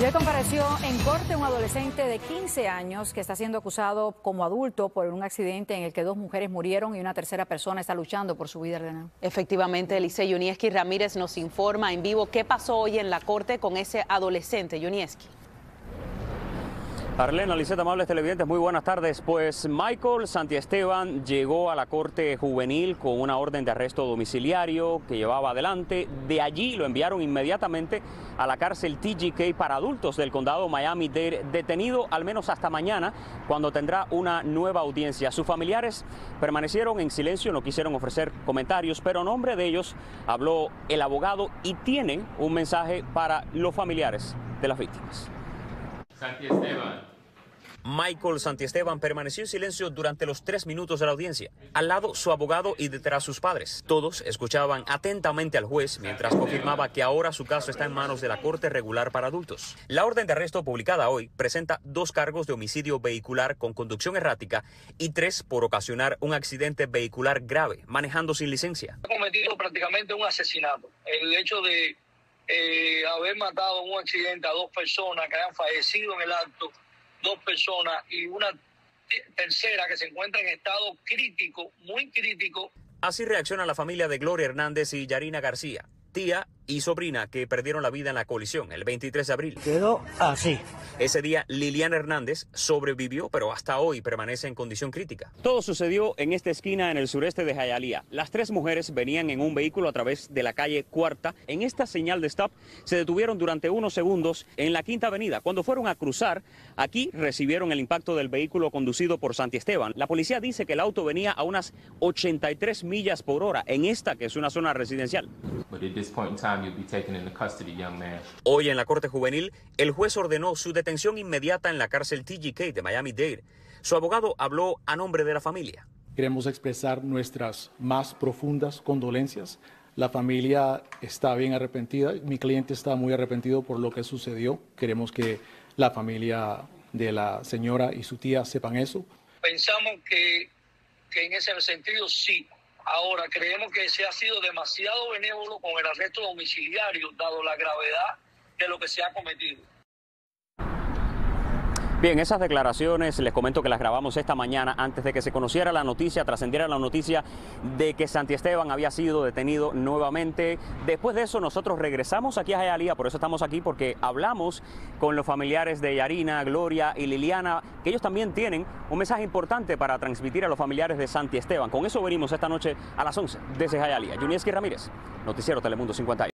Y hoy compareció en corte un adolescente de 15 años que está siendo acusado como adulto por un accidente en el que dos mujeres murieron y una tercera persona está luchando por su vida. Efectivamente, Eliseo Yunieski Ramírez nos informa en vivo qué pasó hoy en la corte con ese adolescente. Yunieski. Arlena, Liseta, amables televidentes, muy buenas tardes. Pues Michael Santiesteban llegó a la Corte Juvenil con una orden de arresto domiciliario que llevaba adelante. De allí lo enviaron inmediatamente a la cárcel TGK para adultos del condado Miami-Dade, detenido al menos hasta mañana, cuando tendrá una nueva audiencia. Sus familiares permanecieron en silencio, no quisieron ofrecer comentarios, pero a nombre de ellos habló el abogado y tienen un mensaje para los familiares de las víctimas. Santiesteban. Michael Santiesteban permaneció en silencio durante los tres minutos de la audiencia. Al lado su abogado y detrás sus padres. Todos escuchaban atentamente al juez mientras confirmaba que ahora su caso está en manos de la Corte Regular para Adultos. La orden de arresto publicada hoy presenta dos cargos de homicidio vehicular con conducción errática y tres por ocasionar un accidente vehicular grave, manejando sin licencia. Ha cometido prácticamente un asesinato. El hecho de eh, haber matado en un accidente a dos personas que hayan fallecido en el acto, dos personas y una tercera que se encuentra en estado crítico, muy crítico. Así reacciona la familia de Gloria Hernández y Yarina García, tía y sobrina que perdieron la vida en la colisión el 23 de abril. Quedó así. Ese día Liliana Hernández sobrevivió, pero hasta hoy permanece en condición crítica. Todo sucedió en esta esquina en el sureste de Hialeah. Las tres mujeres venían en un vehículo a través de la calle Cuarta. En esta señal de stop se detuvieron durante unos segundos en la Quinta Avenida. Cuando fueron a cruzar, aquí recibieron el impacto del vehículo conducido por Santi Esteban. La policía dice que el auto venía a unas 83 millas por hora en esta que es una zona residencial. Hoy en la Corte Juvenil, el juez ordenó su detención inmediata en la cárcel TGK de Miami-Dade. Su abogado habló a nombre de la familia. Queremos expresar nuestras más profundas condolencias. La familia está bien arrepentida. Mi cliente está muy arrepentido por lo que sucedió. Queremos que la familia de la señora y su tía sepan eso. Pensamos que, que en ese sentido sí, Ahora, creemos que se ha sido demasiado benévolo con el arresto domiciliario, dado la gravedad de lo que se ha cometido. Bien, esas declaraciones les comento que las grabamos esta mañana antes de que se conociera la noticia, trascendiera la noticia de que Santi Esteban había sido detenido nuevamente. Después de eso nosotros regresamos aquí a Jayalía, por eso estamos aquí, porque hablamos con los familiares de Yarina, Gloria y Liliana, que ellos también tienen un mensaje importante para transmitir a los familiares de Santi Esteban. Con eso venimos esta noche a las 11 desde Jayalía. Junieski Ramírez, Noticiero Telemundo 50.